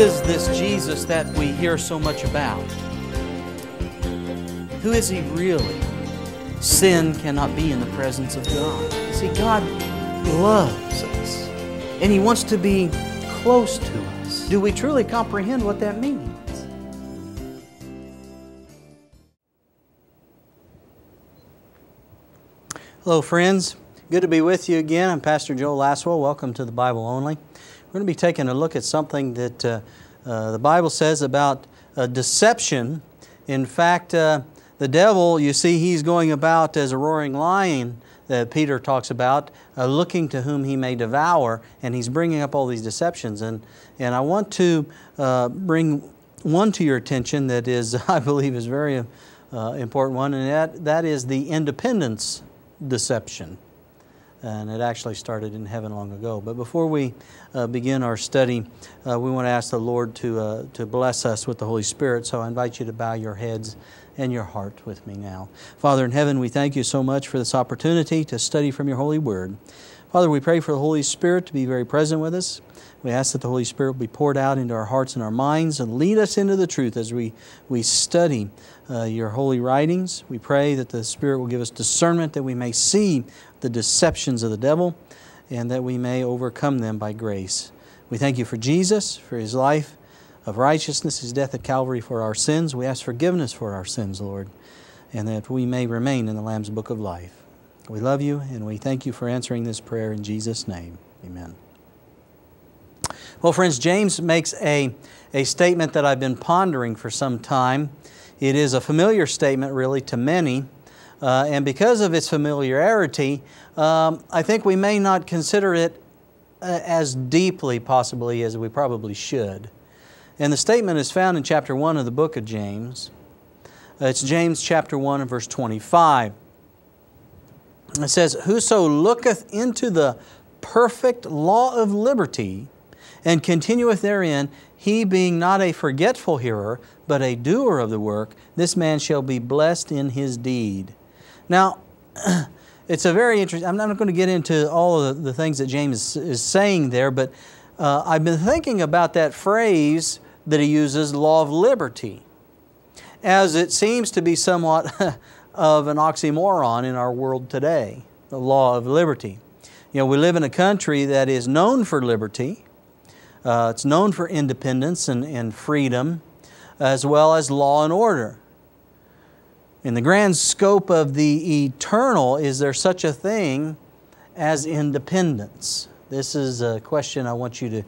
Is this Jesus that we hear so much about? Who is He really? Sin cannot be in the presence of God. See, God loves us, and He wants to be close to us. Do we truly comprehend what that means? Hello, friends. Good to be with you again. I'm Pastor Joe Laswell. Welcome to the Bible Only. We're going to be taking a look at something that uh, uh, the Bible says about uh, deception. In fact, uh, the devil, you see, he's going about as a roaring lion that Peter talks about, uh, looking to whom he may devour, and he's bringing up all these deceptions. And, and I want to uh, bring one to your attention that is, I believe, is very important one, and that, that is the independence deception. And it actually started in heaven long ago. But before we uh, begin our study, uh, we want to ask the Lord to, uh, to bless us with the Holy Spirit. So I invite you to bow your heads and your heart with me now. Father in heaven, we thank you so much for this opportunity to study from your holy word. Father, we pray for the Holy Spirit to be very present with us. We ask that the Holy Spirit be poured out into our hearts and our minds and lead us into the truth as we, we study uh, your holy writings. We pray that the Spirit will give us discernment that we may see the deceptions of the devil and that we may overcome them by grace. We thank you for Jesus, for his life of righteousness, his death at Calvary for our sins. We ask forgiveness for our sins, Lord, and that we may remain in the Lamb's book of life. We love you and we thank you for answering this prayer in Jesus' name. Amen. Well, friends, James makes a, a statement that I've been pondering for some time. It is a familiar statement, really, to many. Uh, and because of its familiarity, um, I think we may not consider it uh, as deeply, possibly, as we probably should. And the statement is found in chapter 1 of the book of James. Uh, it's James chapter 1 and verse 25. It says, Whoso looketh into the perfect law of liberty, and continueth therein, he being not a forgetful hearer, but a doer of the work, this man shall be blessed in his deed. Now, it's a very interesting, I'm not going to get into all of the things that James is saying there, but uh, I've been thinking about that phrase that he uses, law of liberty, as it seems to be somewhat of an oxymoron in our world today, the law of liberty. You know, we live in a country that is known for liberty, uh, it's known for independence and, and freedom, as well as law and order. In the grand scope of the eternal, is there such a thing as independence? This is a question I want you to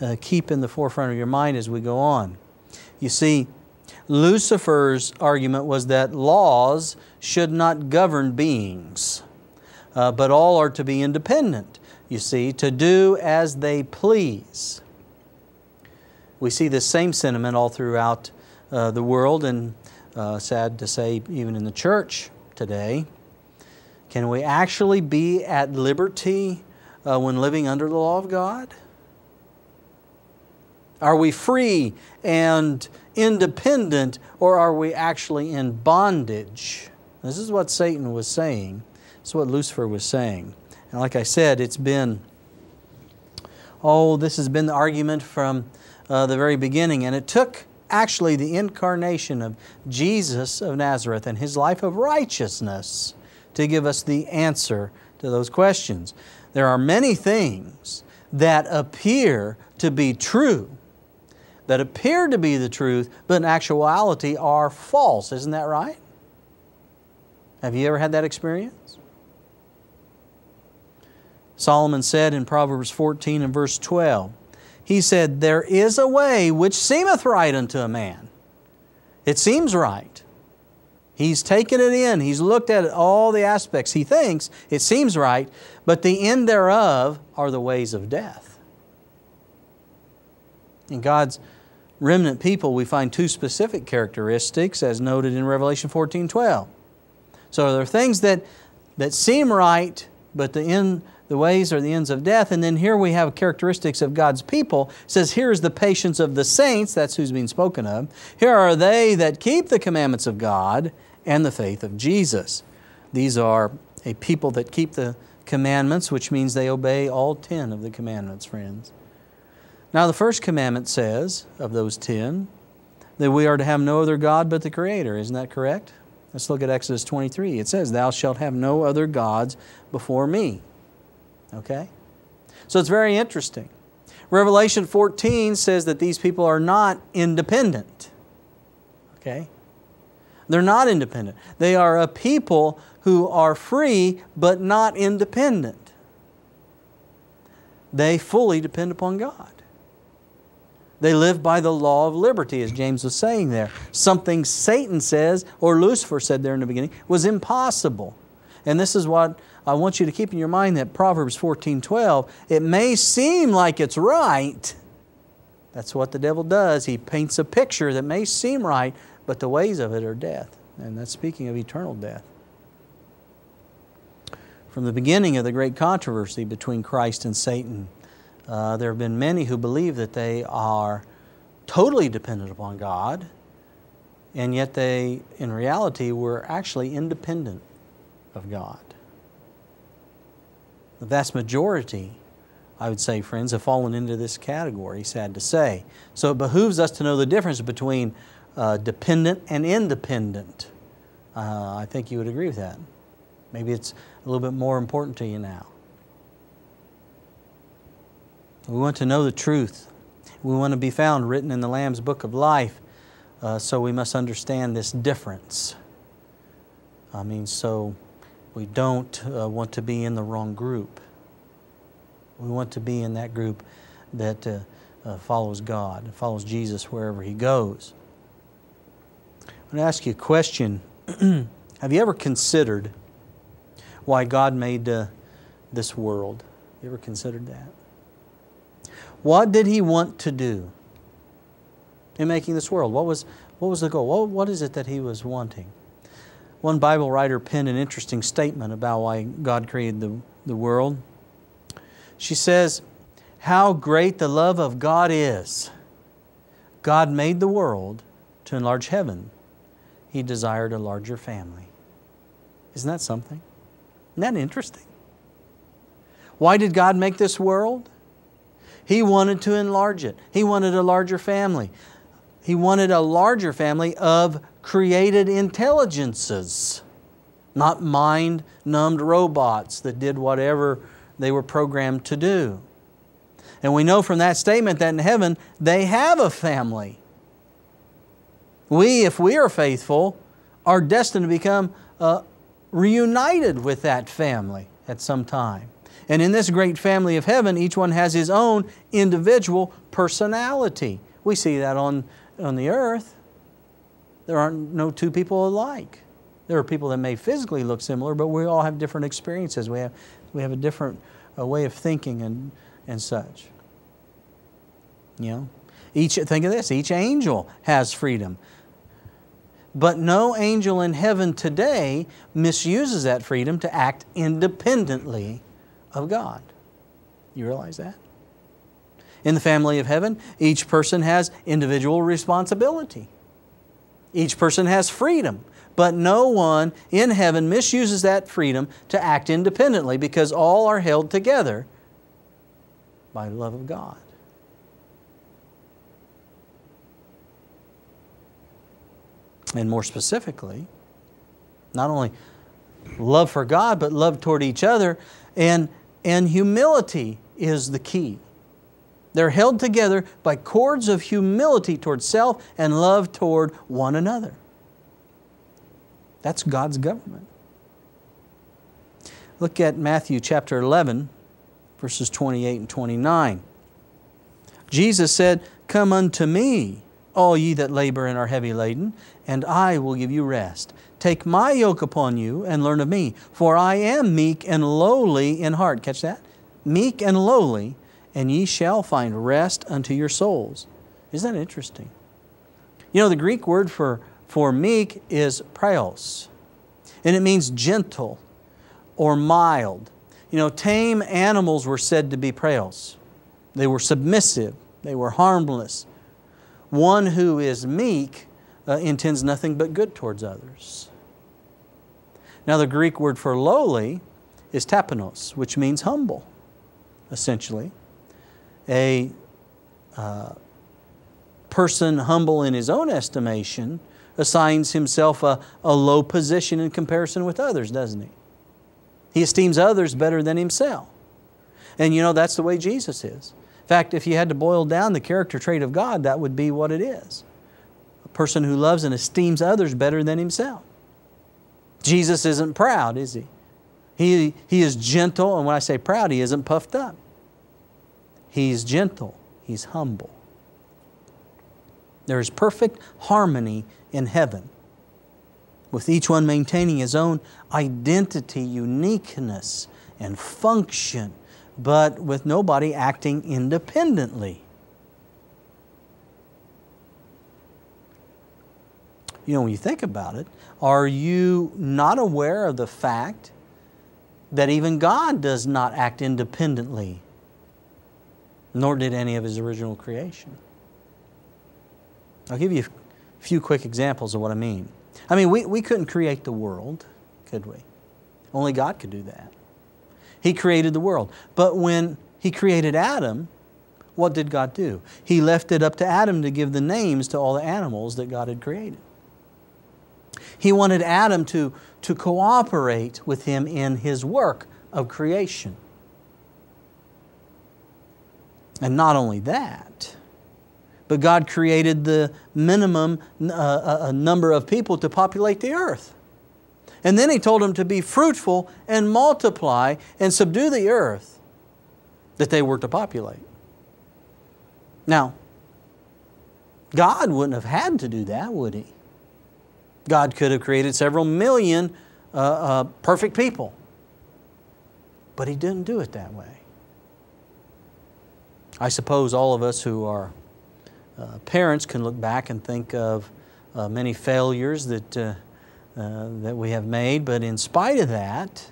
uh, keep in the forefront of your mind as we go on. You see, Lucifer's argument was that laws should not govern beings, uh, but all are to be independent, you see, to do as they please. We see this same sentiment all throughout uh, the world, and uh, sad to say, even in the church today. Can we actually be at liberty uh, when living under the law of God? Are we free and independent, or are we actually in bondage? This is what Satan was saying. This is what Lucifer was saying. And like I said, it's been, oh, this has been the argument from uh, the very beginning. And it took actually the incarnation of Jesus of Nazareth and His life of righteousness to give us the answer to those questions. There are many things that appear to be true, that appear to be the truth, but in actuality are false. Isn't that right? Have you ever had that experience? Solomon said in Proverbs 14 and verse 12, he said, There is a way which seemeth right unto a man. It seems right. He's taken it in, he's looked at all the aspects. He thinks it seems right, but the end thereof are the ways of death. In God's remnant people, we find two specific characteristics as noted in Revelation 14 12. So there are things that, that seem right, but the end the ways are the ends of death. And then here we have characteristics of God's people. It says, Here is the patience of the saints, that's who's being spoken of. Here are they that keep the commandments of God and the faith of Jesus. These are a people that keep the commandments, which means they obey all ten of the commandments, friends. Now, the first commandment says, of those ten, that we are to have no other God but the Creator. Isn't that correct? Let's look at Exodus 23. It says, Thou shalt have no other gods before me. Okay? So it's very interesting. Revelation 14 says that these people are not independent. Okay? They're not independent. They are a people who are free but not independent. They fully depend upon God. They live by the law of liberty, as James was saying there. Something Satan says, or Lucifer said there in the beginning, was impossible. And this is what I want you to keep in your mind that Proverbs 14 12, it may seem like it's right. That's what the devil does. He paints a picture that may seem right, but the ways of it are death. And that's speaking of eternal death. From the beginning of the great controversy between Christ and Satan, uh, there have been many who believe that they are totally dependent upon God, and yet they, in reality, were actually independent of God. The vast majority, I would say, friends, have fallen into this category, sad to say. So it behooves us to know the difference between uh, dependent and independent. Uh, I think you would agree with that. Maybe it's a little bit more important to you now. We want to know the truth. We want to be found written in the Lamb's book of life, uh, so we must understand this difference. I mean, so we don't uh, want to be in the wrong group. We want to be in that group that uh, uh follows God, follows Jesus wherever He goes. I'm going to ask you a question. Have you ever considered why God made uh, this world? You ever considered that? What did He want to do in making this world? What was, what was the goal? What, what is it that He was wanting? One Bible writer penned an interesting statement about why God created the, the world. She says, How great the love of God is! God made the world to enlarge heaven he desired a larger family. Isn't that something? Isn't that interesting? Why did God make this world? He wanted to enlarge it. He wanted a larger family. He wanted a larger family of created intelligences, not mind numbed robots that did whatever they were programmed to do. And we know from that statement that in heaven they have a family. We, if we are faithful, are destined to become uh, reunited with that family at some time. And in this great family of heaven, each one has his own individual personality. We see that on, on the earth. There aren't no two people alike. There are people that may physically look similar, but we all have different experiences. We have, we have a different uh, way of thinking and, and such. You know? Each, think of this, each angel has freedom. But no angel in heaven today misuses that freedom to act independently of God. You realize that? In the family of heaven, each person has individual responsibility. Each person has freedom, but no one in heaven misuses that freedom to act independently because all are held together by the love of God. And more specifically, not only love for God, but love toward each other. And, and humility is the key. They're held together by cords of humility toward self and love toward one another. That's God's government. Look at Matthew chapter 11, verses 28 and 29. Jesus said, Come unto me, all ye that labor and are heavy laden, and I will give you rest. Take my yoke upon you and learn of me, for I am meek and lowly in heart. Catch that? Meek and lowly, and ye shall find rest unto your souls. Isn't that interesting? You know, the Greek word for, for meek is praos, and it means gentle or mild. You know, tame animals were said to be praos. They were submissive, they were harmless. One who is meek uh, intends nothing but good towards others. Now, the Greek word for lowly is tapeinos, which means humble, essentially. A uh, person humble in his own estimation assigns himself a, a low position in comparison with others, doesn't he? He esteems others better than himself. And you know, that's the way Jesus is. In fact, if you had to boil down the character trait of God, that would be what it is a person who loves and esteems others better than himself. Jesus isn't proud, is he? He, he is gentle, and when I say proud, he isn't puffed up. He's gentle, he's humble. There is perfect harmony in heaven, with each one maintaining his own identity, uniqueness, and function, but with nobody acting independently. You know, when you think about it, are you not aware of the fact that even God does not act independently, nor did any of His original creation? I'll give you a few quick examples of what I mean. I mean, we, we couldn't create the world, could we? Only God could do that. He created the world. But when He created Adam, what did God do? He left it up to Adam to give the names to all the animals that God had created. He wanted Adam to, to cooperate with him in his work of creation. And not only that, but God created the minimum uh, a number of people to populate the earth. And then He told them to be fruitful and multiply and subdue the earth that they were to populate. Now, God wouldn't have had to do that, would He? God could have created several million uh, uh, perfect people. But He didn't do it that way. I suppose all of us who are uh, parents can look back and think of uh, many failures that, uh, uh, that we have made, but in spite of that,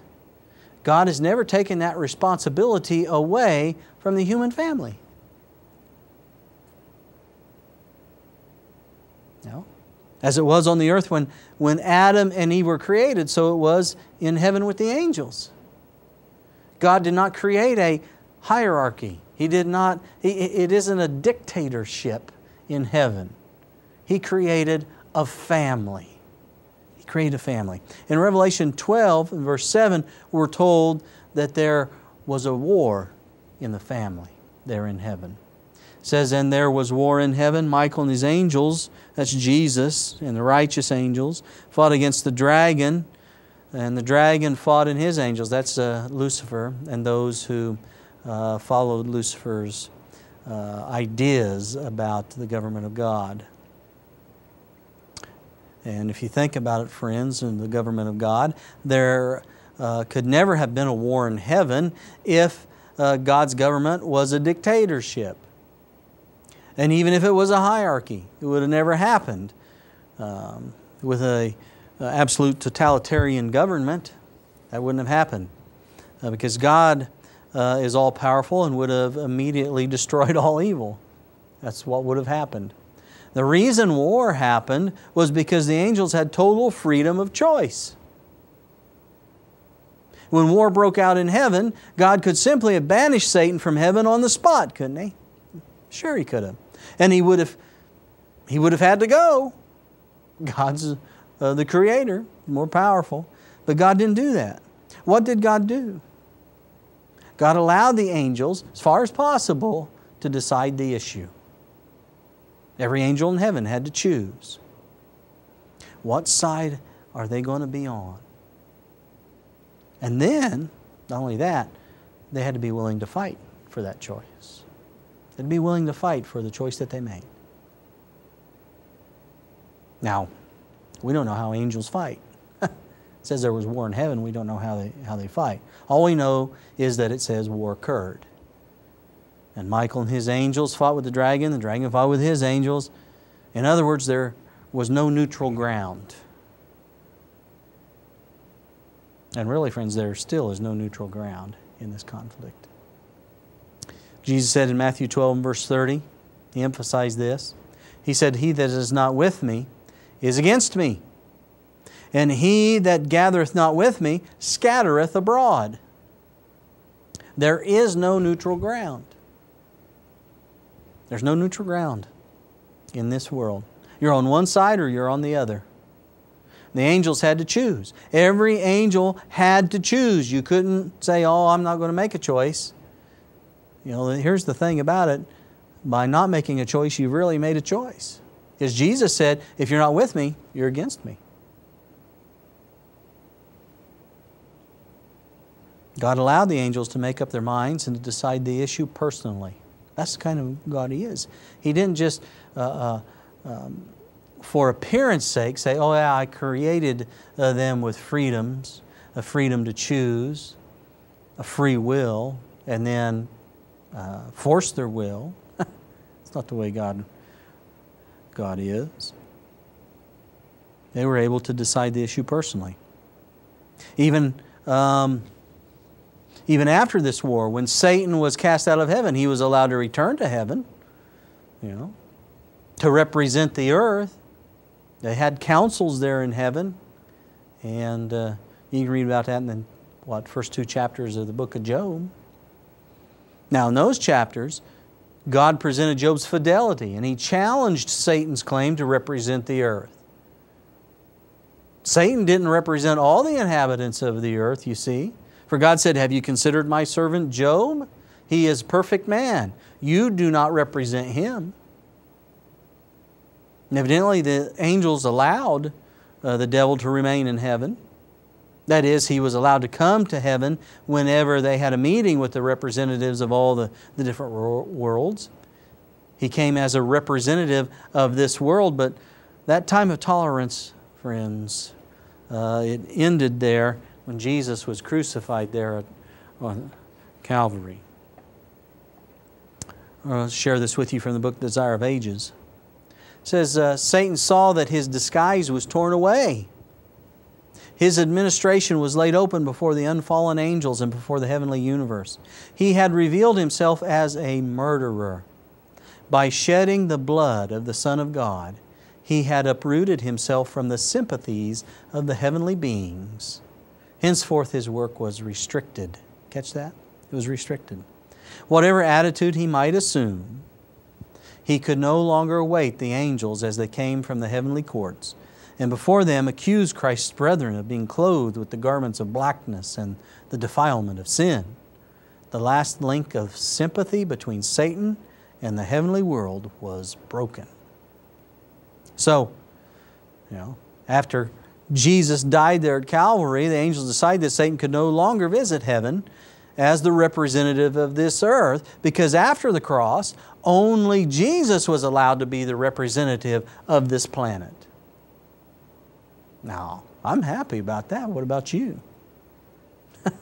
God has never taken that responsibility away from the human family. No. As it was on the earth when, when Adam and Eve were created, so it was in heaven with the angels. God did not create a hierarchy. He did not, it isn't a dictatorship in heaven. He created a family. He created a family. In Revelation 12, verse 7, we're told that there was a war in the family there in heaven. It says, And there was war in heaven. Michael and his angels, that's Jesus and the righteous angels, fought against the dragon, and the dragon fought in his angels. That's uh, Lucifer and those who uh, followed Lucifer's uh, ideas about the government of God. And if you think about it, friends, in the government of God, there uh, could never have been a war in heaven if uh, God's government was a dictatorship. And even if it was a hierarchy, it would have never happened. Um, with a, a, absolute totalitarian government, that wouldn't have happened. Uh, because God uh, is all powerful and would have immediately destroyed all evil. That's what would have happened. The reason war happened was because the angels had total freedom of choice. When war broke out in heaven, God could simply have banished Satan from heaven on the spot, couldn't he? Sure, he could have. And he would have, he would have had to go. God's uh, the creator, more powerful. But God didn't do that. What did God do? God allowed the angels, as far as possible, to decide the issue. Every angel in heaven had to choose. What side are they going to be on? And then, not only that, they had to be willing to fight for that choice. They'd be willing to fight for the choice that they made. Now, we don't know how angels fight it says there was war in heaven. We don't know how they, how they fight. All we know is that it says war occurred. And Michael and his angels fought with the dragon. The dragon fought with his angels. In other words, there was no neutral ground. And really, friends, there still is no neutral ground in this conflict. Jesus said in Matthew 12 verse 30, he emphasized this. He said, He that is not with me is against me and he that gathereth not with me scattereth abroad. There is no neutral ground. There's no neutral ground in this world. You're on one side or you're on the other. The angels had to choose. Every angel had to choose. You couldn't say, Oh, I'm not going to make a choice. You know, here's the thing about it by not making a choice, you've really made a choice. Because Jesus said, If you're not with me, you're against me. God allowed the angels to make up their minds and to decide the issue personally. That's the kind of God He is. He didn't just, uh, uh, um, for appearance sake, say, Oh, yeah, I created uh, them with freedoms, a freedom to choose, a free will, and then uh, force their will. it's not the way God, God is. They were able to decide the issue personally. Even um, even after this war, when Satan was cast out of heaven, he was allowed to return to heaven, you know, to represent the earth. They had councils there in heaven, and uh, you can read about that in the what first two chapters of the book of Job. Now, in those chapters, God presented Job's fidelity, and he challenged Satan's claim to represent the earth. Satan didn't represent all the inhabitants of the earth, you see. For God said, Have you considered my servant Job? He is perfect man. You do not represent him. And evidently, the angels allowed uh, the devil to remain in heaven. That is, he was allowed to come to heaven whenever they had a meeting with the representatives of all the, the different worlds. He came as a representative of this world, but that time of tolerance, friends, uh, it ended there when Jesus was crucified there on Calvary. I'll share this with you from the book Desire of Ages. It says, uh, Satan saw that his disguise was torn away. His administration was laid open before the unfallen angels and before the heavenly universe. He had revealed himself as a murderer. By shedding the blood of the Son of God, he had uprooted himself from the sympathies of the heavenly beings Henceforth, his work was restricted. Catch that? It was restricted. Whatever attitude he might assume, he could no longer await the angels as they came from the heavenly courts, and before them accuse Christ's brethren of being clothed with the garments of blackness and the defilement of sin. The last link of sympathy between Satan and the heavenly world was broken. So, you know, after Jesus died there at Calvary, the angels decided that Satan could no longer visit heaven as the representative of this earth because after the cross, only Jesus was allowed to be the representative of this planet. Now, I'm happy about that. What about you?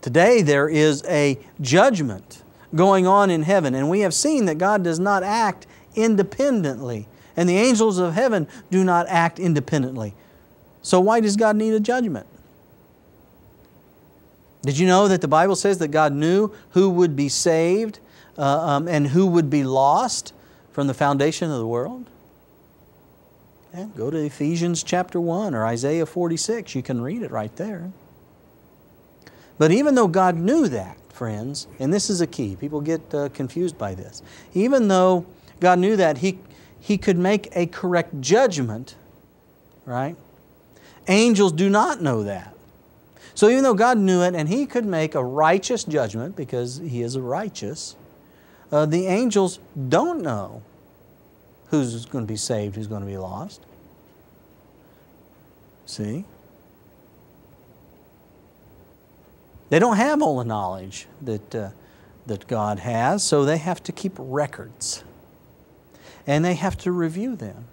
Today, there is a judgment going on in heaven, and we have seen that God does not act independently and the angels of heaven do not act independently. So, why does God need a judgment? Did you know that the Bible says that God knew who would be saved uh, um, and who would be lost from the foundation of the world? Yeah, go to Ephesians chapter 1 or Isaiah 46. You can read it right there. But even though God knew that, friends, and this is a key, people get uh, confused by this. Even though God knew that, He, he could make a correct judgment, right? Angels do not know that. So even though God knew it and He could make a righteous judgment because He is righteous, uh, the angels don't know who's going to be saved, who's going to be lost. See? They don't have all the knowledge that, uh, that God has, so they have to keep records and they have to review them.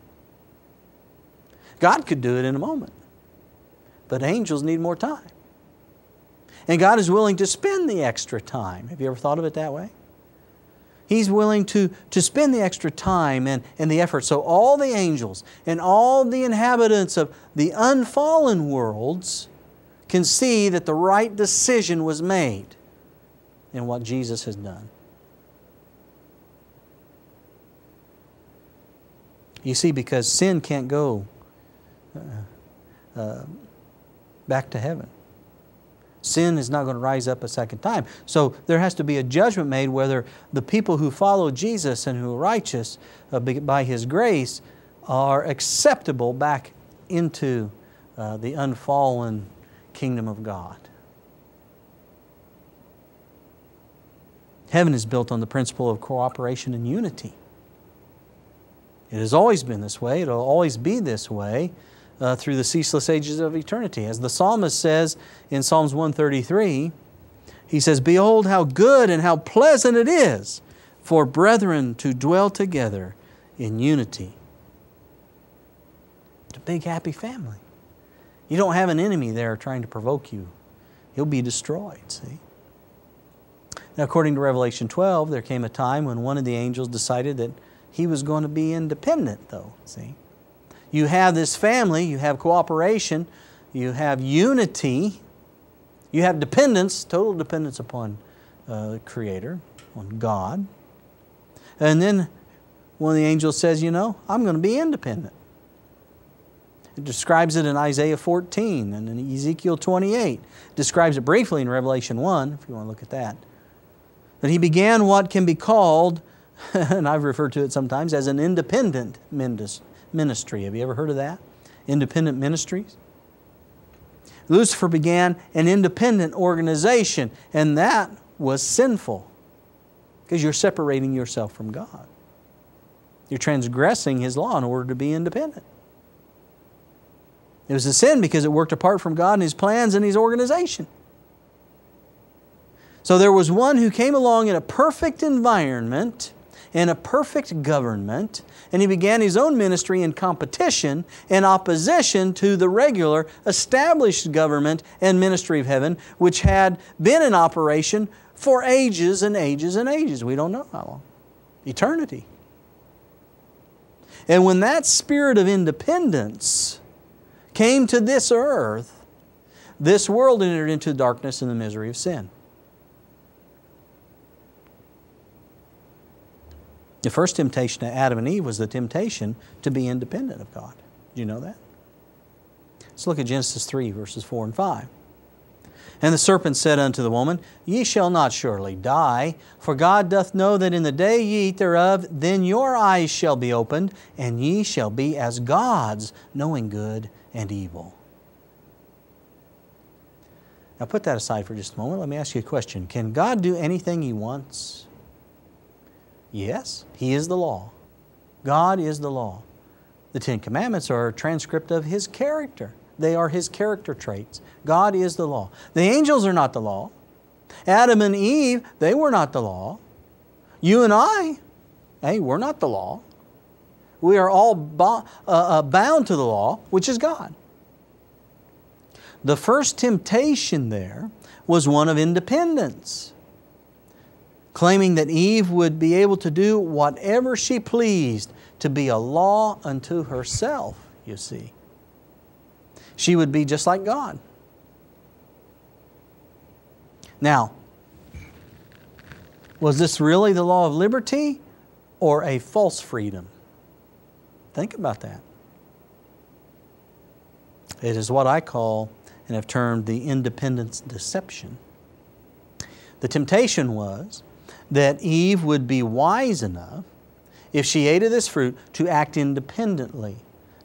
God could do it in a moment, but angels need more time. And God is willing to spend the extra time. Have you ever thought of it that way? He's willing to, to spend the extra time and, and the effort so all the angels and all the inhabitants of the unfallen worlds can see that the right decision was made in what Jesus has done. You see, because sin can't go uh, uh, back to heaven. Sin is not going to rise up a second time. So there has to be a judgment made whether the people who follow Jesus and who are righteous uh, by His grace are acceptable back into uh, the unfallen kingdom of God. Heaven is built on the principle of cooperation and unity. It has always been this way, it'll always be this way uh, through the ceaseless ages of eternity. As the psalmist says in Psalms 133, he says, Behold, how good and how pleasant it is for brethren to dwell together in unity. It's a big, happy family. You don't have an enemy there trying to provoke you, he'll be destroyed, see? Now, according to Revelation 12, there came a time when one of the angels decided that he was going to be independent, though, see? You have this family, you have cooperation, you have unity, you have dependence, total dependence upon uh, the Creator, on God. And then one of the angels says, You know, I'm going to be independent. It describes it in Isaiah 14 and in Ezekiel 28. It describes it briefly in Revelation 1, if you want to look at that. That he began what can be called, and I've referred to it sometimes, as an independent ministry. Have you ever heard of that? Independent ministries? Lucifer began an independent organization, and that was sinful because you're separating yourself from God. You're transgressing His law in order to be independent. It was a sin because it worked apart from God and His plans and His organization. So there was one who came along in a perfect environment and a perfect government, and he began his own ministry in competition in opposition to the regular established government and ministry of heaven, which had been in operation for ages and ages and ages. We don't know how long. Eternity. And when that spirit of independence came to this earth, this world entered into darkness and the misery of sin. The first temptation to Adam and Eve was the temptation to be independent of God. Do you know that? Let's look at Genesis 3, verses 4 and 5. And the serpent said unto the woman, Ye shall not surely die, for God doth know that in the day ye eat thereof, then your eyes shall be opened, and ye shall be as gods, knowing good and evil. Now put that aside for just a moment. Let me ask you a question. Can God do anything He wants? Yes, He is the law. God is the law. The Ten Commandments are a transcript of His character. They are His character traits. God is the law. The angels are not the law. Adam and Eve, they were not the law. You and I, hey, we're not the law. We are all bo- uh, uh, bound to the law, which is God. The first temptation there was one of independence claiming that Eve would be able to do whatever she pleased to be a law unto herself, you see. She would be just like God. Now, was this really the law of liberty or a false freedom? Think about that. It is what I call and have termed the independence deception. The temptation was that Eve would be wise enough, if she ate of this fruit, to act independently,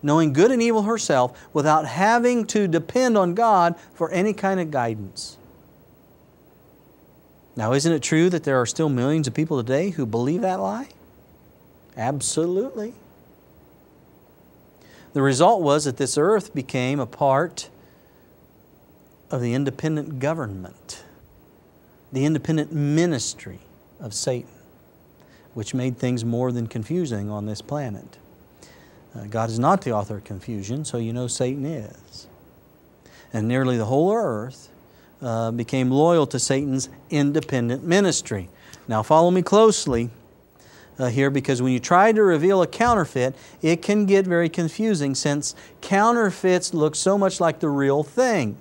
knowing good and evil herself without having to depend on God for any kind of guidance. Now, isn't it true that there are still millions of people today who believe that lie? Absolutely. The result was that this earth became a part of the independent government, the independent ministry of Satan, which made things more than confusing on this planet. Uh, God is not the author of confusion, so you know Satan is. And nearly the whole earth uh, became loyal to Satan's independent ministry. Now, follow me closely uh, here because when you try to reveal a counterfeit, it can get very confusing since counterfeits look so much like the real thing.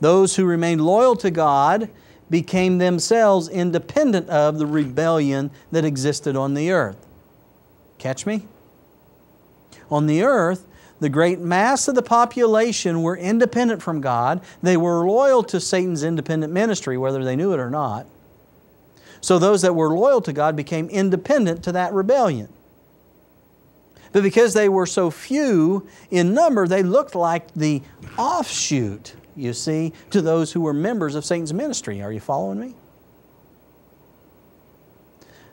Those who remained loyal to God became themselves independent of the rebellion that existed on the earth. Catch me? On the earth, the great mass of the population were independent from God. They were loyal to Satan's independent ministry, whether they knew it or not. So those that were loyal to God became independent to that rebellion. But because they were so few in number, they looked like the offshoot, you see, to those who were members of Satan's ministry. Are you following me?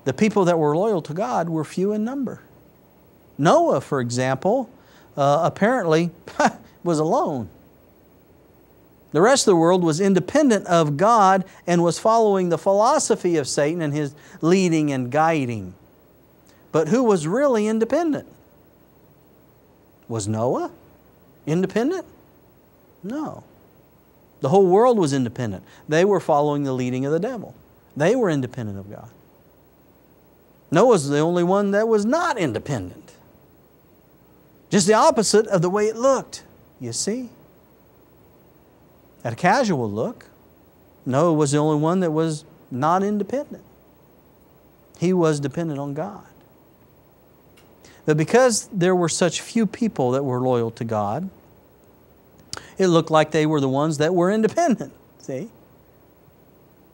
The people that were loyal to God were few in number. Noah, for example, uh, apparently was alone. The rest of the world was independent of God and was following the philosophy of Satan and his leading and guiding. But who was really independent? Was Noah independent? No. The whole world was independent. They were following the leading of the devil. They were independent of God. Noah's the only one that was not independent. Just the opposite of the way it looked, you see. At a casual look, Noah was the only one that was not independent. He was dependent on God. But because there were such few people that were loyal to God, it looked like they were the ones that were independent. See?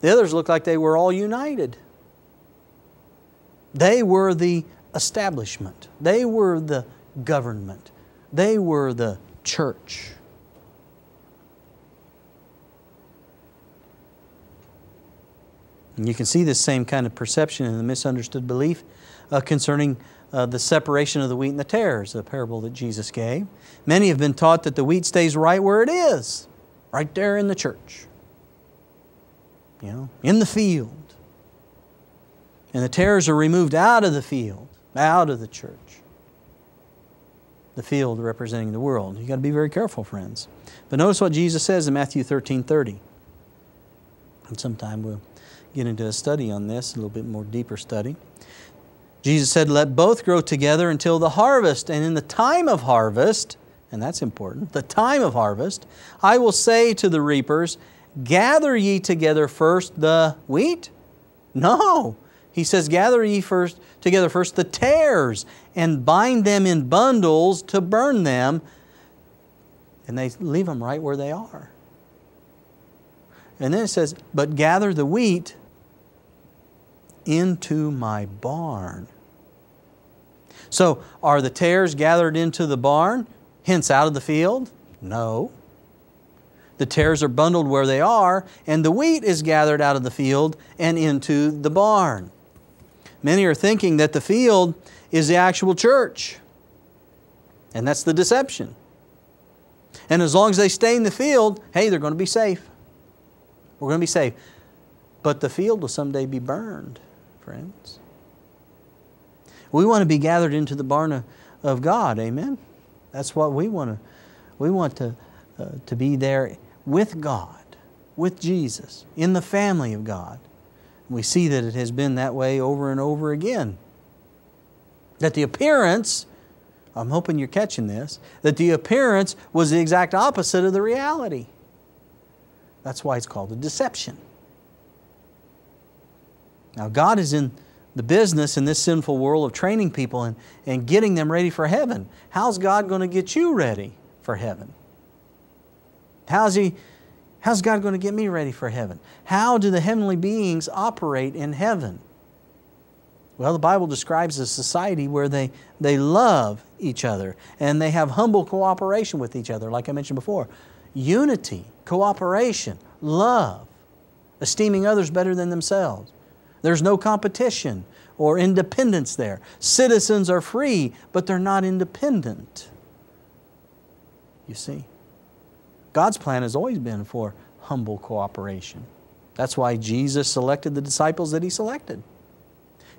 The others looked like they were all united. They were the establishment, they were the government, they were the church. And you can see this same kind of perception in the misunderstood belief uh, concerning uh, the separation of the wheat and the tares, the parable that Jesus gave. Many have been taught that the wheat stays right where it is, right there in the church, you know, in the field. And the tares are removed out of the field, out of the church. The field representing the world. You've got to be very careful, friends. But notice what Jesus says in Matthew 13 30. And sometime we'll get into a study on this, a little bit more deeper study. Jesus said, Let both grow together until the harvest. And in the time of harvest, and that's important, the time of harvest, I will say to the reapers, Gather ye together first the wheat? No. He says, Gather ye first together first the tares, and bind them in bundles to burn them. And they leave them right where they are. And then it says, But gather the wheat into my barn. So, are the tares gathered into the barn, hence out of the field? No. The tares are bundled where they are, and the wheat is gathered out of the field and into the barn. Many are thinking that the field is the actual church, and that's the deception. And as long as they stay in the field, hey, they're going to be safe. We're going to be safe. But the field will someday be burned friends. We want to be gathered into the barn of God, amen? That's what we want to, we want to, uh, to be there with God, with Jesus, in the family of God. We see that it has been that way over and over again. That the appearance, I'm hoping you're catching this, that the appearance was the exact opposite of the reality. That's why it's called a deception. Now, God is in the business in this sinful world of training people and, and getting them ready for heaven. How's God going to get you ready for heaven? How's, he, how's God going to get me ready for heaven? How do the heavenly beings operate in heaven? Well, the Bible describes a society where they, they love each other and they have humble cooperation with each other, like I mentioned before. Unity, cooperation, love, esteeming others better than themselves. There's no competition or independence there. Citizens are free, but they're not independent. You see? God's plan has always been for humble cooperation. That's why Jesus selected the disciples that He selected.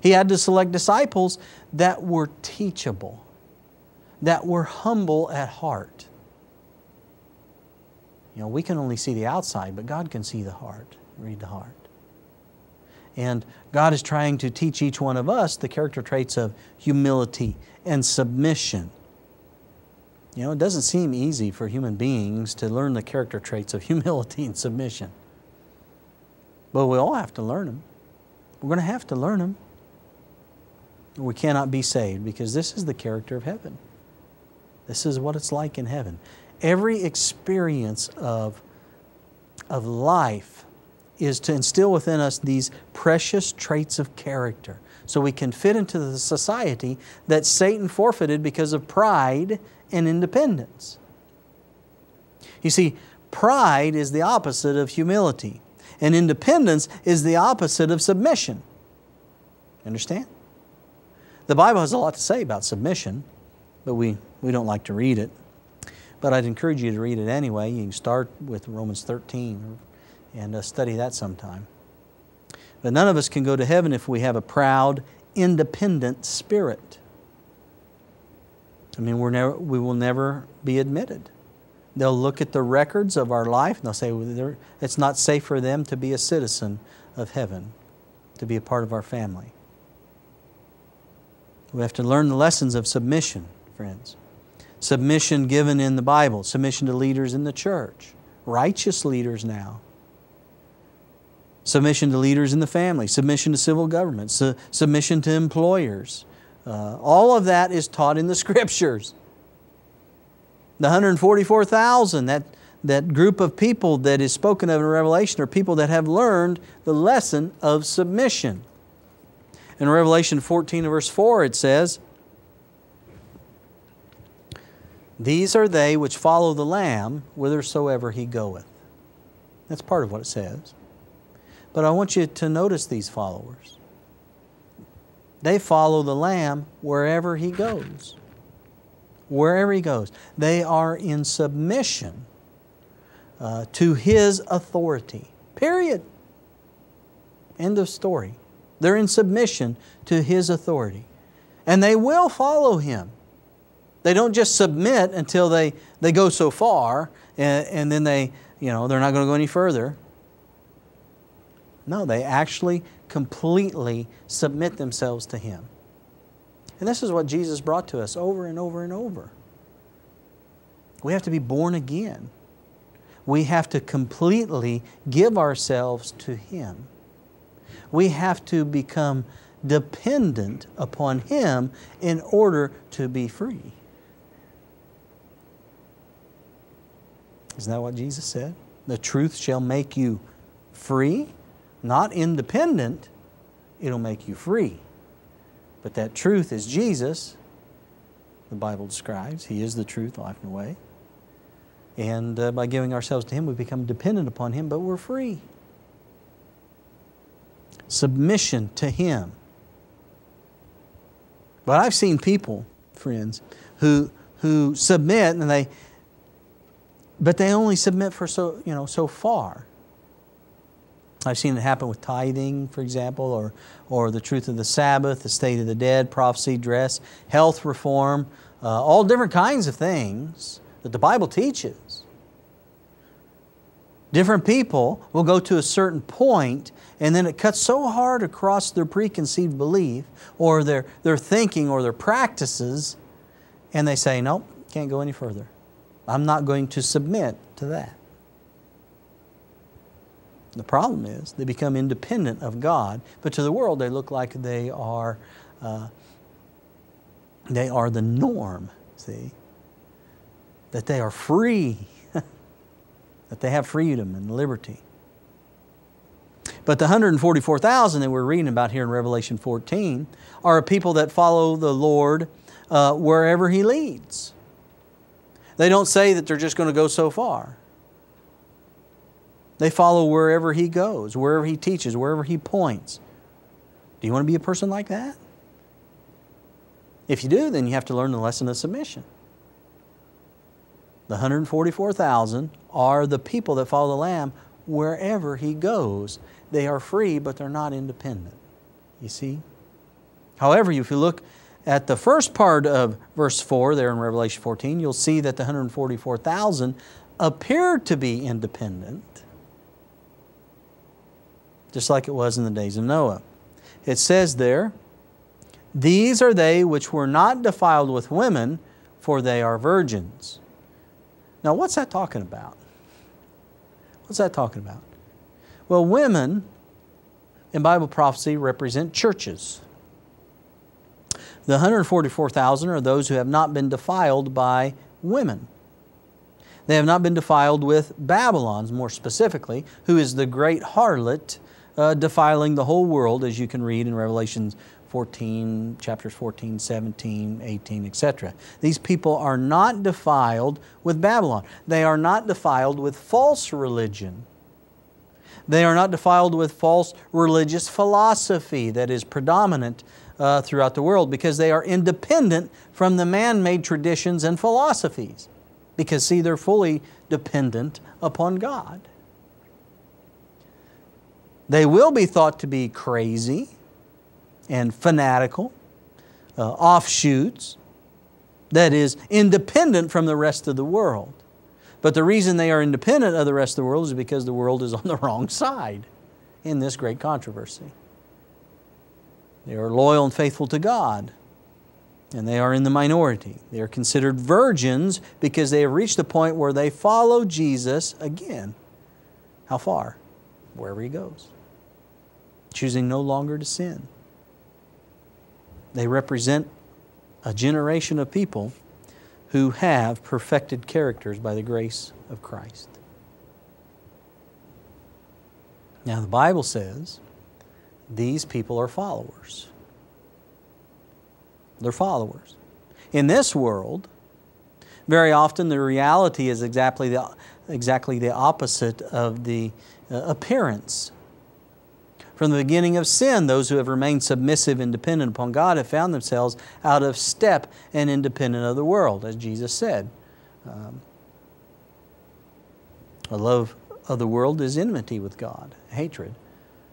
He had to select disciples that were teachable, that were humble at heart. You know, we can only see the outside, but God can see the heart, read the heart. And God is trying to teach each one of us the character traits of humility and submission. You know, it doesn't seem easy for human beings to learn the character traits of humility and submission. But we all have to learn them. We're going to have to learn them. We cannot be saved because this is the character of heaven. This is what it's like in heaven. Every experience of, of life is to instill within us these precious traits of character so we can fit into the society that Satan forfeited because of pride and independence. You see, pride is the opposite of humility, and independence is the opposite of submission. Understand? The Bible has a lot to say about submission, but we, we don't like to read it. But I'd encourage you to read it anyway. You can start with Romans 13 and uh, study that sometime. But none of us can go to heaven if we have a proud, independent spirit. I mean, we're never, we will never be admitted. They'll look at the records of our life and they'll say well, it's not safe for them to be a citizen of heaven, to be a part of our family. We have to learn the lessons of submission, friends. Submission given in the Bible, submission to leaders in the church, righteous leaders now. Submission to leaders in the family, submission to civil government, su- submission to employers. Uh, all of that is taught in the scriptures. The 144,000, that, that group of people that is spoken of in Revelation, are people that have learned the lesson of submission. In Revelation 14 verse 4 it says, These are they which follow the Lamb whithersoever he goeth. That's part of what it says. But I want you to notice these followers. They follow the Lamb wherever he goes. Wherever he goes. They are in submission uh, to his authority. Period. End of story. They're in submission to His authority. And they will follow Him. They don't just submit until they, they go so far and, and then they, you know, they're not going to go any further. No, they actually completely submit themselves to Him. And this is what Jesus brought to us over and over and over. We have to be born again. We have to completely give ourselves to Him we have to become dependent upon Him in order to be free. Isn't that what Jesus said? The truth shall make you free, not independent, it'll make you free. But that truth is Jesus, the Bible describes. He is the truth, life, and way. And uh, by giving ourselves to Him, we become dependent upon Him, but we're free submission to Him. But I've seen people, friends, who, who submit and they, but they only submit for so, you know, so far. I've seen it happen with tithing, for example, or, or the truth of the Sabbath, the state of the dead, prophecy, dress, health reform, uh, all different kinds of things that the Bible teaches. Different people will go to a certain point and then it cuts so hard across their preconceived belief or their, their thinking or their practices, and they say, Nope, can't go any further. I'm not going to submit to that. The problem is they become independent of God, but to the world they look like they are, uh, they are the norm, see? That they are free, that they have freedom and liberty. But the 144,000 that we're reading about here in Revelation 14 are a people that follow the Lord uh, wherever He leads. They don't say that they're just going to go so far. They follow wherever He goes, wherever He teaches, wherever He points. Do you want to be a person like that? If you do, then you have to learn the lesson of submission. The 144,000 are the people that follow the Lamb wherever He goes. They are free, but they're not independent. You see? However, if you look at the first part of verse 4 there in Revelation 14, you'll see that the 144,000 appear to be independent, just like it was in the days of Noah. It says there, These are they which were not defiled with women, for they are virgins. Now, what's that talking about? What's that talking about? Well, women in Bible prophecy represent churches. The The 144,000 are those who have not been defiled by women. They have not been defiled with Babylon's, more specifically, who is the great harlot uh, defiling the whole world, as you can read in Revelation 14, chapters 14, 17, 18, etc. These people are not defiled with Babylon. They are not defiled with false religion. They are not defiled with false religious philosophy that is predominant uh, throughout the world because they are independent from the man made traditions and philosophies. Because, see, they're fully dependent upon God. They will be thought to be crazy and fanatical, uh, offshoots, that is, independent from the rest of the world. But the reason they are independent of the rest of the world is because the world is on the wrong side in this great controversy. They are loyal and faithful to God, and they are in the minority. They are considered virgins because they have reached the point where they follow Jesus again. How far? Wherever He goes, choosing no longer to sin. They represent a generation of people who have perfected characters by the grace of Christ. Now, the Bible says these people are followers. They're followers. In this world, very often the reality is exactly the, exactly the opposite of the uh, appearance from the beginning of sin, those who have remained submissive and dependent upon God have found themselves out of step and independent of the world, as Jesus said. Um, a love of the world is enmity with God, hatred.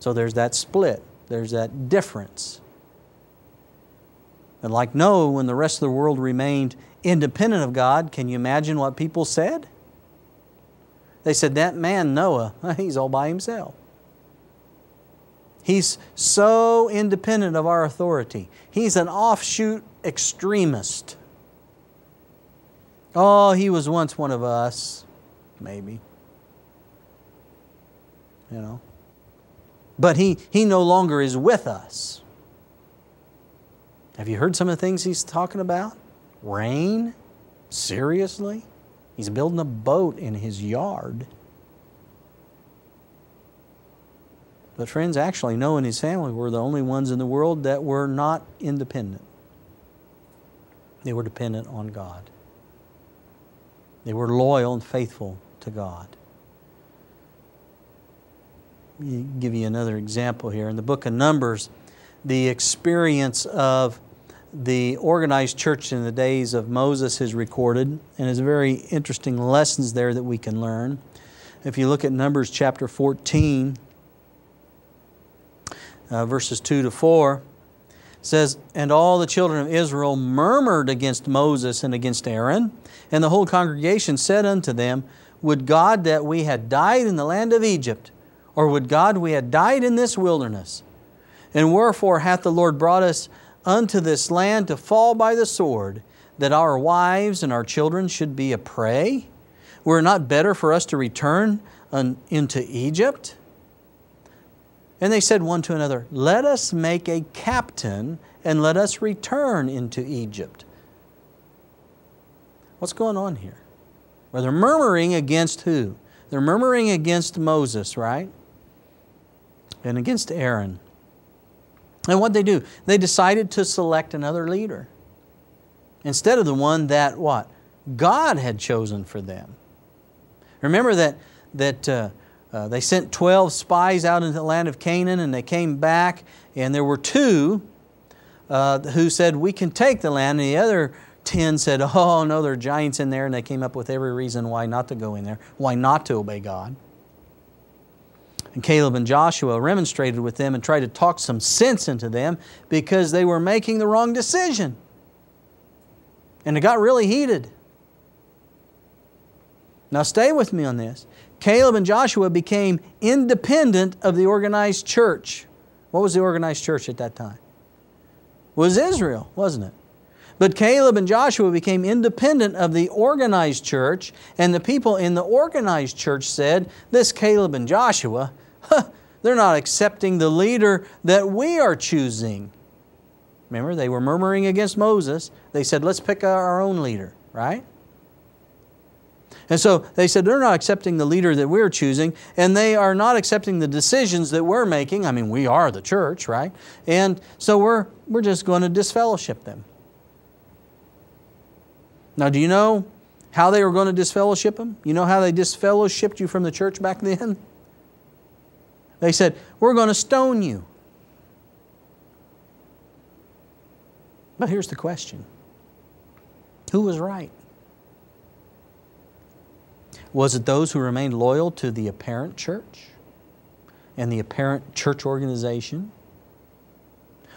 So there's that split, there's that difference. And like Noah, when the rest of the world remained independent of God, can you imagine what people said? They said, That man, Noah, he's all by himself. He's so independent of our authority. He's an offshoot extremist. Oh, he was once one of us, maybe. You know. But he, he no longer is with us. Have you heard some of the things he's talking about? Rain? Seriously? He's building a boat in his yard. But friends, actually, Noah and his family were the only ones in the world that were not independent. They were dependent on God. They were loyal and faithful to God. Let me give you another example here. In the book of Numbers, the experience of the organized church in the days of Moses is recorded, and there's very interesting lessons there that we can learn. If you look at Numbers chapter 14, uh, verses 2 to 4 says, And all the children of Israel murmured against Moses and against Aaron, and the whole congregation said unto them, Would God that we had died in the land of Egypt, or would God we had died in this wilderness? And wherefore hath the Lord brought us unto this land to fall by the sword, that our wives and our children should be a prey? Were it not better for us to return into Egypt? And they said one to another, Let us make a captain and let us return into Egypt. What's going on here? Well, they're murmuring against who? They're murmuring against Moses, right? And against Aaron. And what they do? They decided to select another leader instead of the one that what? God had chosen for them. Remember that, that uh, uh, they sent 12 spies out into the land of Canaan and they came back, and there were two uh, who said, We can take the land, and the other 10 said, Oh, no, there are giants in there, and they came up with every reason why not to go in there, why not to obey God. And Caleb and Joshua remonstrated with them and tried to talk some sense into them because they were making the wrong decision. And it got really heated. Now, stay with me on this. Caleb and Joshua became independent of the organized church. What was the organized church at that time? It was Israel, wasn't it? But Caleb and Joshua became independent of the organized church, and the people in the organized church said, This Caleb and Joshua, huh, they're not accepting the leader that we are choosing. Remember, they were murmuring against Moses. They said, let's pick our own leader, right? And so they said they're not accepting the leader that we're choosing, and they are not accepting the decisions that we're making. I mean, we are the church, right? And so we're, we're just going to disfellowship them. Now, do you know how they were going to disfellowship them? You know how they disfellowshipped you from the church back then? They said, We're going to stone you. But here's the question Who was right? Was it those who remained loyal to the apparent church and the apparent church organization?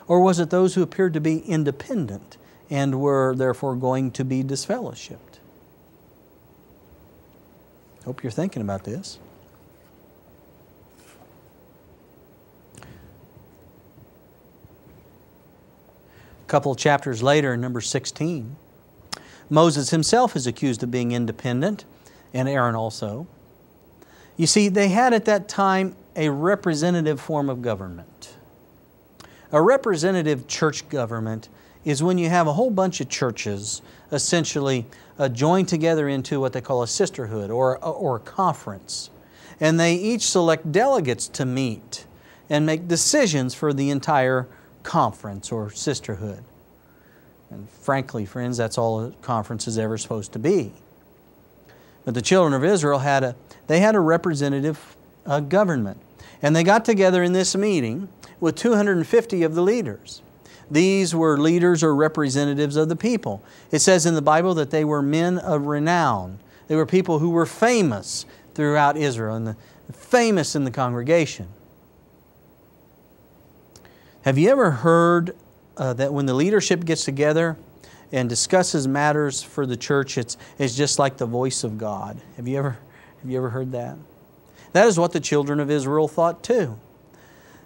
Or was it those who appeared to be independent and were therefore going to be disfellowshipped? Hope you're thinking about this. A couple chapters later, in number 16, Moses himself is accused of being independent and Aaron also. You see, they had at that time a representative form of government. A representative church government is when you have a whole bunch of churches essentially uh, joined together into what they call a sisterhood or, or a conference. And they each select delegates to meet and make decisions for the entire conference or sisterhood. And frankly, friends, that's all a conference is ever supposed to be. But the children of Israel had a, they had a representative uh, government. And they got together in this meeting with 250 of the leaders. These were leaders or representatives of the people. It says in the Bible that they were men of renown. They were people who were famous throughout Israel and famous in the congregation. Have you ever heard uh, that when the leadership gets together, and discusses matters for the church, it's, it's just like the voice of God. Have you, ever, have you ever heard that? That is what the children of Israel thought too.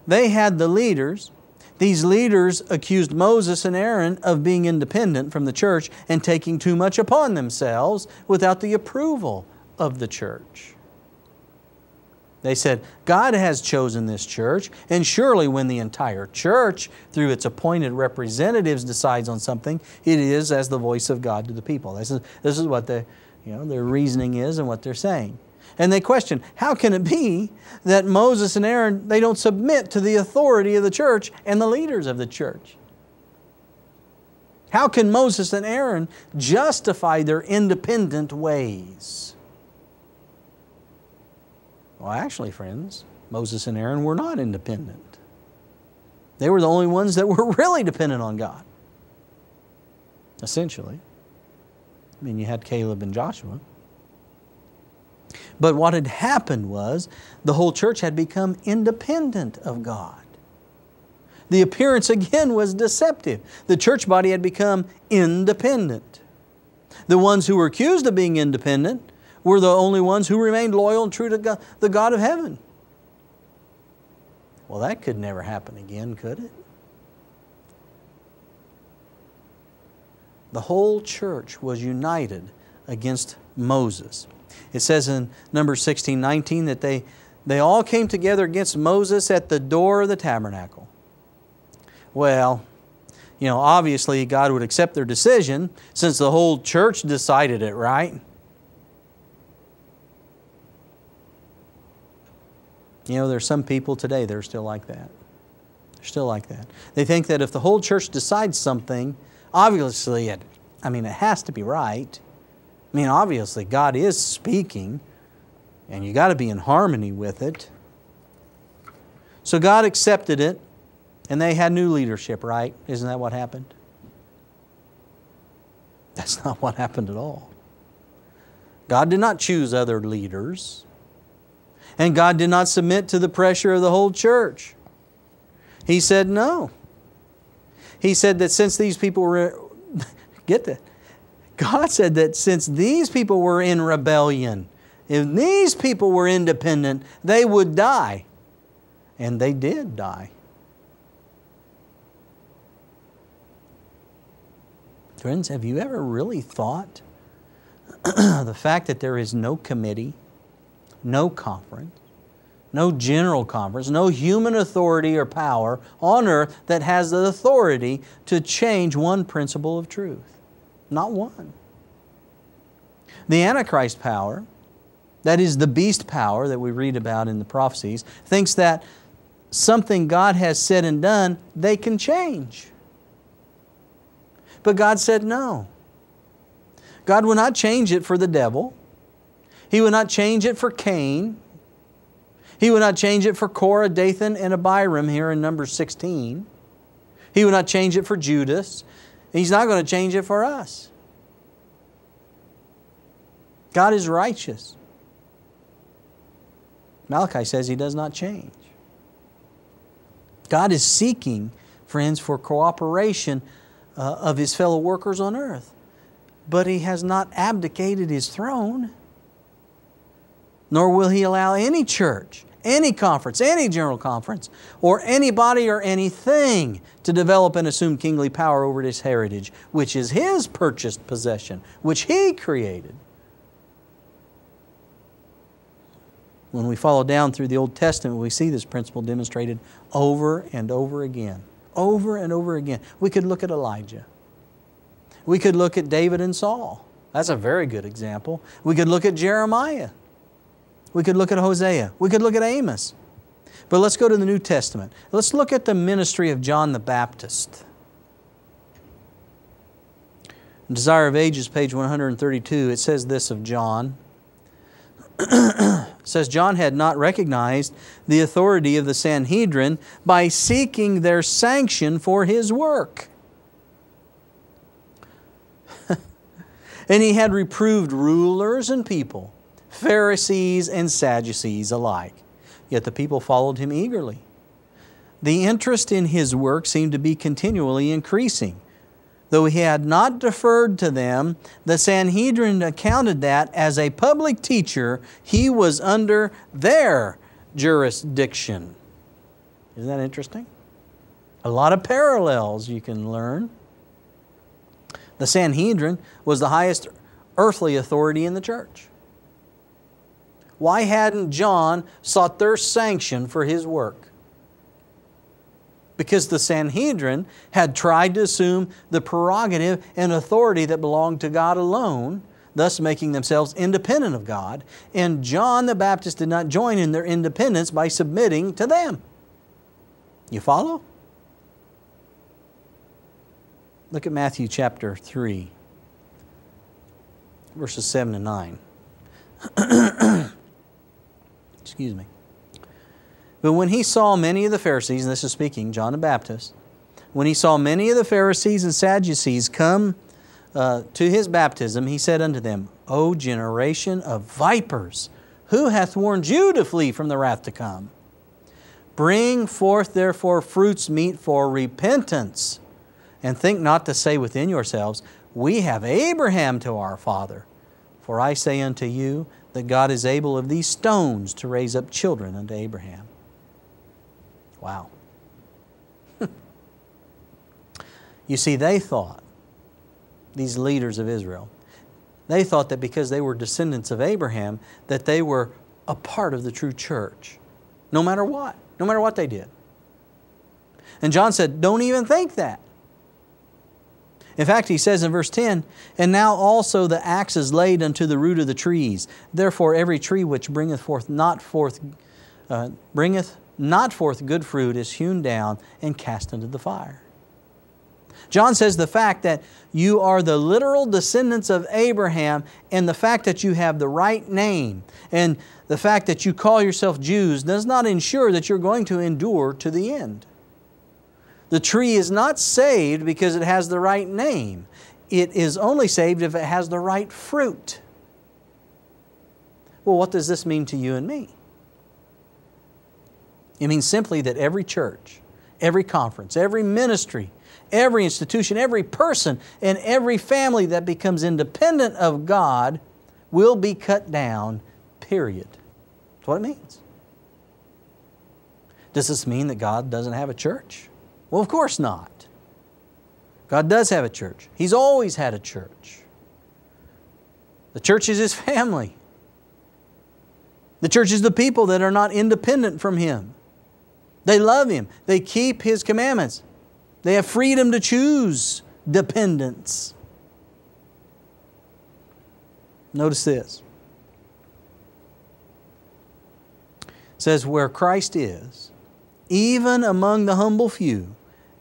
They had the leaders. These leaders accused Moses and Aaron of being independent from the church and taking too much upon themselves without the approval of the church. They said, God has chosen this church, and surely when the entire church, through its appointed representatives, decides on something, it is as the voice of God to the people. This is, this is what the, you know, their reasoning is and what they're saying. And they question, how can it be that Moses and Aaron, they don't submit to the authority of the church and the leaders of the church? How can Moses and Aaron justify their independent ways? Well, actually, friends, Moses and Aaron were not independent. They were the only ones that were really dependent on God, essentially. I mean, you had Caleb and Joshua. But what had happened was the whole church had become independent of God. The appearance again was deceptive. The church body had become independent. The ones who were accused of being independent were the only ones who remained loyal and true to God, the God of heaven. Well, that could never happen again, could it? The whole church was united against Moses. It says in Numbers 16, 19 that they, they all came together against Moses at the door of the tabernacle. Well, you know, obviously God would accept their decision since the whole church decided it, right? You know, there's some people today that are still like that. They're still like that. They think that if the whole church decides something, obviously it, I mean, it has to be right. I mean, obviously God is speaking, and you got to be in harmony with it. So God accepted it, and they had new leadership, right? Isn't that what happened? That's not what happened at all. God did not choose other leaders. And God did not submit to the pressure of the whole church. He said no. He said that since these people were, get that, God said that since these people were in rebellion, if these people were independent, they would die. And they did die. Friends, have you ever really thought the fact that there is no committee, no conference, no general conference, no human authority or power on earth that has the authority to change one principle of truth. Not one. The Antichrist power, that is the beast power that we read about in the prophecies, thinks that something God has said and done, they can change. But God said no. God will not change it for the devil. He would not change it for Cain. He would not change it for Korah, Dathan, and Abiram here in Numbers 16. He would not change it for Judas. He's not going to change it for us. God is righteous. Malachi says He does not change. God is seeking, friends, for cooperation uh, of His fellow workers on earth. But He has not abdicated His throne nor will he allow any church, any conference, any general conference, or anybody or anything to develop and assume kingly power over this heritage, which is his purchased possession, which he created. When we follow down through the Old Testament, we see this principle demonstrated over and over again. Over and over again. We could look at Elijah. We could look at David and Saul. That's a very good example. We could look at Jeremiah. We could look at Hosea. We could look at Amos. But let's go to the New Testament. Let's look at the ministry of John the Baptist. Desire of Ages, page 132, it says this of John. says, John had not recognized the authority of the Sanhedrin by seeking their sanction for his work. and he had reproved rulers and people Pharisees and Sadducees alike. Yet the people followed him eagerly. The interest in his work seemed to be continually increasing. Though he had not deferred to them, the Sanhedrin accounted that as a public teacher, he was under their jurisdiction. Isn't that interesting? A lot of parallels you can learn. The Sanhedrin was the highest earthly authority in the church. Why hadn't John sought their sanction for his work? Because the Sanhedrin had tried to assume the prerogative and authority that belonged to God alone, thus making themselves independent of God. And John the Baptist did not join in their independence by submitting to them. You follow? Look at Matthew chapter 3, verses 7 and 9. Excuse me. But when he saw many of the Pharisees, and this is speaking, John the Baptist, when he saw many of the Pharisees and Sadducees come uh, to his baptism, he said unto them, O generation of vipers, who hath warned you to flee from the wrath to come? Bring forth therefore fruits meet for repentance, and think not to say within yourselves, We have Abraham to our father. For I say unto you, that God is able of these stones to raise up children unto Abraham. Wow. you see, they thought, these leaders of Israel, they thought that because they were descendants of Abraham, that they were a part of the true church, no matter what, no matter what they did. And John said, Don't even think that. In fact, he says in verse 10, And now also the axe is laid unto the root of the trees. Therefore every tree which bringeth forth not forth, uh, bringeth not forth good fruit is hewn down and cast into the fire. John says the fact that you are the literal descendants of Abraham and the fact that you have the right name and the fact that you call yourself Jews does not ensure that you're going to endure to the end. The tree is not saved because it has the right name. It is only saved if it has the right fruit. Well, what does this mean to you and me? It means simply that every church, every conference, every ministry, every institution, every person, and every family that becomes independent of God will be cut down, period. That's what it means. Does this mean that God doesn't have a church? Well, of course not. God does have a church. He's always had a church. The church is His family. The church is the people that are not independent from Him. They love Him, they keep His commandments, they have freedom to choose dependence. Notice this. It says, Where Christ is, even among the humble few,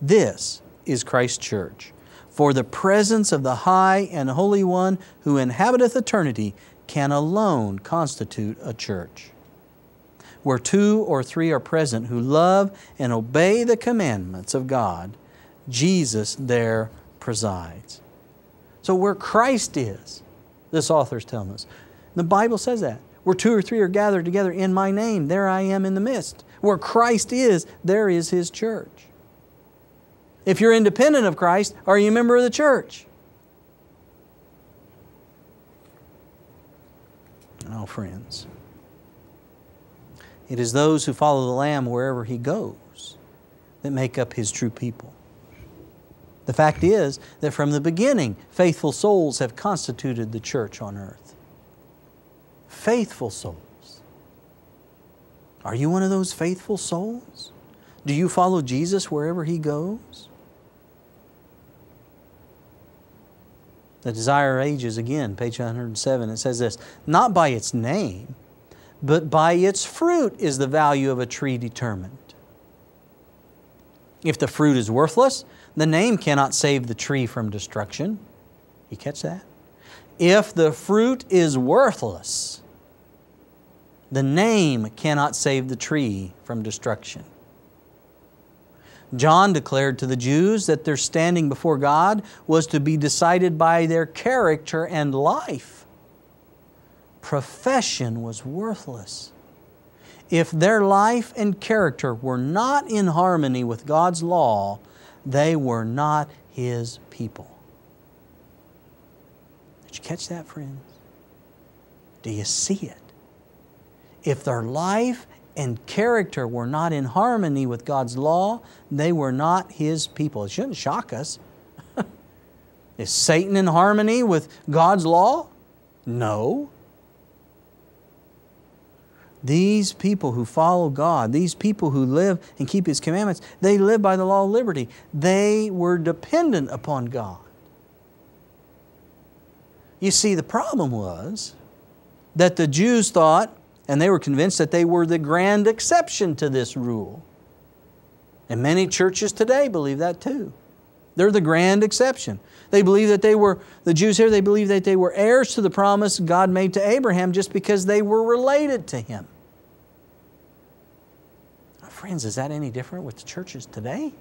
this is Christ's church. For the presence of the high and holy one who inhabiteth eternity can alone constitute a church. Where two or three are present who love and obey the commandments of God, Jesus there presides. So, where Christ is, this author is telling us, the Bible says that. Where two or three are gathered together in my name, there I am in the midst. Where Christ is, there is His church. If you're independent of Christ, are you a member of the church? Oh, friends. It is those who follow the Lamb wherever He goes that make up His true people. The fact is that from the beginning, faithful souls have constituted the church on earth. Faithful souls. Are you one of those faithful souls? Do you follow Jesus wherever He goes? The Desire Ages, again, page 107, it says this Not by its name, but by its fruit is the value of a tree determined. If the fruit is worthless, the name cannot save the tree from destruction. You catch that? If the fruit is worthless, the name cannot save the tree from destruction. John declared to the Jews that their standing before God was to be decided by their character and life. Profession was worthless. If their life and character were not in harmony with God's law, they were not His people. Did you catch that, friends? Do you see it? If their life and character were not in harmony with God's law, they were not His people. It shouldn't shock us. Is Satan in harmony with God's law? No. These people who follow God, these people who live and keep His commandments, they live by the law of liberty. They were dependent upon God. You see, the problem was that the Jews thought and they were convinced that they were the grand exception to this rule. And many churches today believe that too. They're the grand exception. They believe that they were, the Jews here, they believe that they were heirs to the promise God made to Abraham just because they were related to him. Friends, is that any different with the churches today?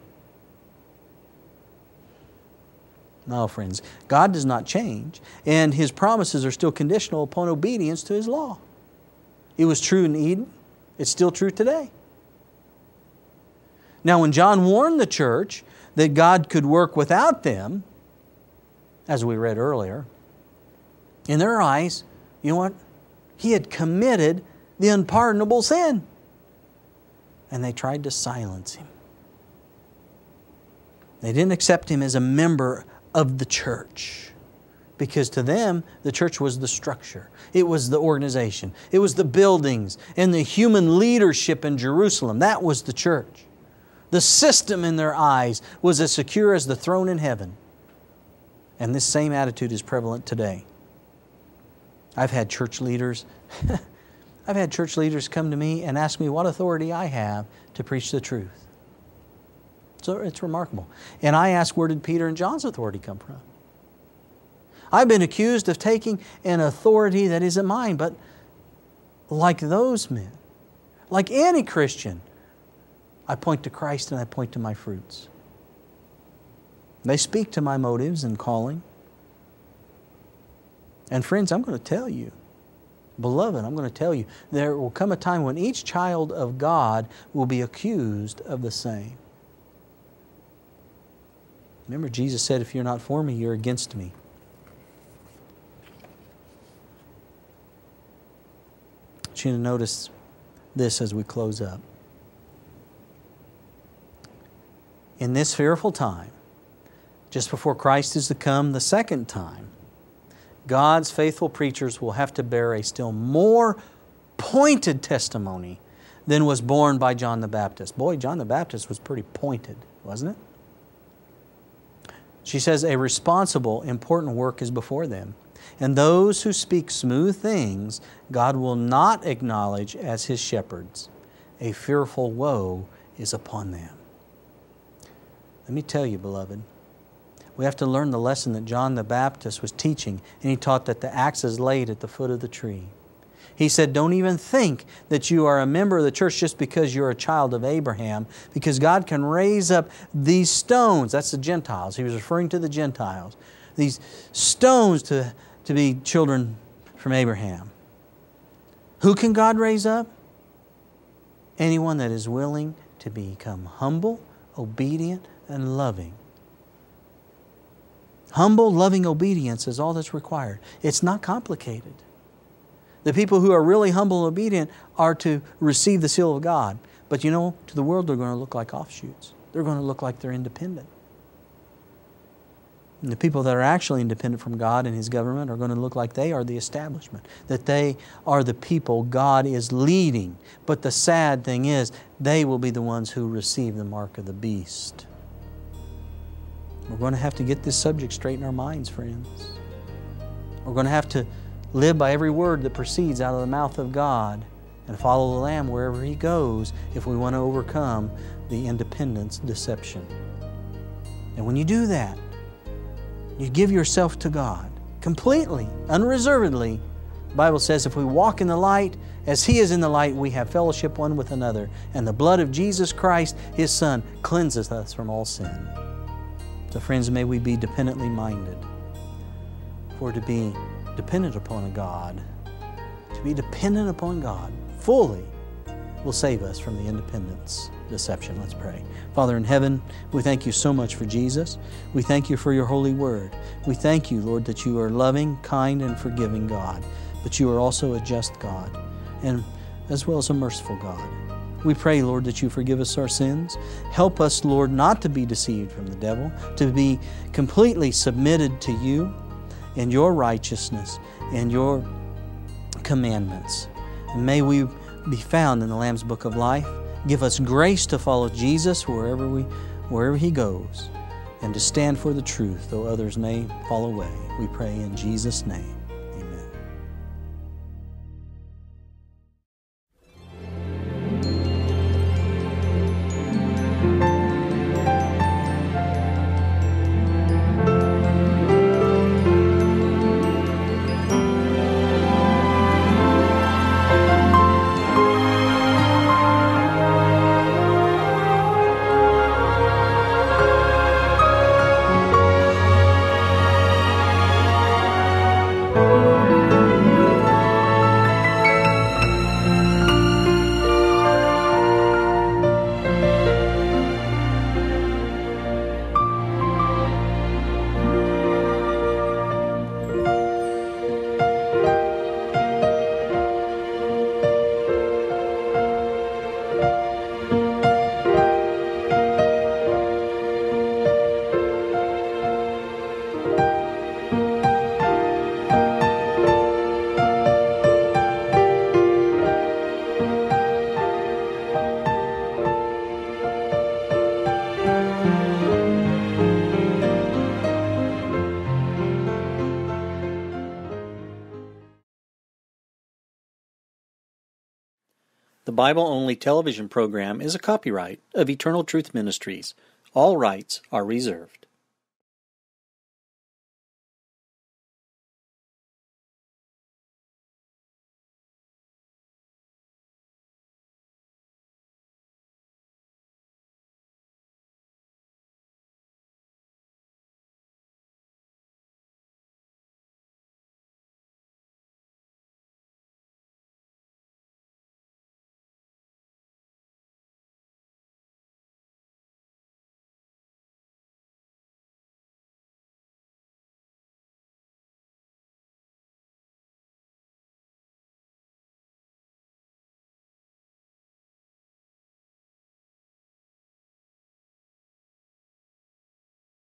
No, friends. God does not change, and His promises are still conditional upon obedience to His law. It was true in Eden, it's still true today. Now, when John warned the church that God could work without them, as we read earlier, in their eyes, you know what? He had committed the unpardonable sin. And they tried to silence him. They didn't accept him as a member of the church because to them, the church was the structure, it was the organization, it was the buildings, and the human leadership in Jerusalem. That was the church. The system in their eyes was as secure as the throne in heaven. And this same attitude is prevalent today. I've had church leaders. I've had church leaders come to me and ask me what authority I have to preach the truth. So it's remarkable. And I ask, where did Peter and John's authority come from? I've been accused of taking an authority that isn't mine, but like those men, like any Christian, I point to Christ and I point to my fruits. They speak to my motives and calling. And friends, I'm going to tell you, beloved, I'm going to tell you, there will come a time when each child of God will be accused of the same. Remember, Jesus said, If you're not for me, you're against me. You to notice this as we close up. In this fearful time, just before Christ is to come the second time, God's faithful preachers will have to bear a still more pointed testimony than was borne by John the Baptist. Boy, John the Baptist was pretty pointed, wasn't it? She says, A responsible, important work is before them. And those who speak smooth things, God will not acknowledge as His shepherds. A fearful woe is upon them. Let me tell you, beloved, we have to learn the lesson that John the Baptist was teaching, and he taught that the axe is laid at the foot of the tree. He said, Don't even think that you are a member of the church just because you're a child of Abraham, because God can raise up these stones. That's the Gentiles. He was referring to the Gentiles. These stones to, to be children from Abraham. Who can God raise up? Anyone that is willing to become humble, obedient, and loving. Humble, loving obedience is all that's required. It's not complicated. The people who are really humble and obedient are to receive the seal of God. But you know, to the world, they're going to look like offshoots. They're going to look like they're independent. And the people that are actually independent from God and His government are going to look like they are the establishment, that they are the people God is leading. But the sad thing is, they will be the ones who receive the mark of the beast. We're going to have to get this subject straight in our minds, friends. We're going to have to live by every word that proceeds out of the mouth of God and follow the Lamb wherever He goes if we want to overcome the independence deception. And when you do that, you give yourself to God completely, unreservedly. The Bible says if we walk in the light, as He is in the light, we have fellowship one with another. And the blood of Jesus Christ, His Son, cleanses us from all sin. So, friends, may we be dependently minded. For to be dependent upon a God, to be dependent upon God fully, will save us from the independence deception. Let's pray. Father in heaven, we thank you so much for Jesus. We thank you for your holy word. We thank you, Lord, that you are loving, kind, and forgiving God, but you are also a just God, and as well as a merciful God. We pray, Lord, that you forgive us our sins. Help us, Lord, not to be deceived from the devil, to be completely submitted to you and your righteousness and your commandments. And may we be found in the Lamb's Book of Life. Give us grace to follow Jesus wherever, we, wherever He goes and to stand for the truth, though others may fall away. We pray in Jesus' name. Bible only television program is a copyright of Eternal Truth Ministries. All rights are reserved.